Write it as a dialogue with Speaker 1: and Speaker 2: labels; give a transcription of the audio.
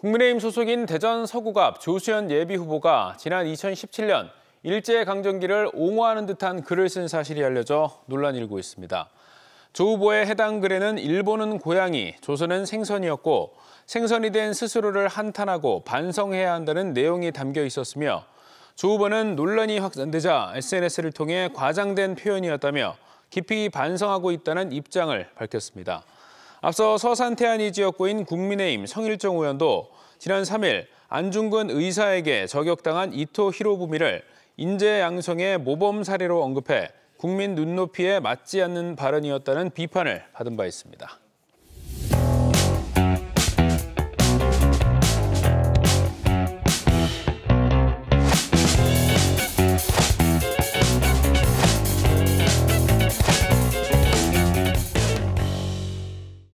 Speaker 1: 국민의힘 소속인 대전 서구갑 조수현 예비후보가 지난 2017년 일제강점기를 옹호하는 듯한 글을 쓴 사실이 알려져 논란이 일고 있습니다. 조 후보의 해당 글에는 일본은 고양이, 조선은 생선이었고 생선이 된 스스로를 한탄하고 반성해야 한다는 내용이 담겨 있었으며 조 후보는 논란이 확산되자 SNS를 통해 과장된 표현이었다며 깊이 반성하고 있다는 입장을 밝혔습니다. 앞서 서산 태안이 지역구인 국민의힘 성일정 의원도 지난 3일 안중근 의사에게 저격당한 이토 히로부미를 인재 양성의 모범 사례로 언급해 국민 눈높이에 맞지 않는 발언이었다는 비판을 받은 바 있습니다.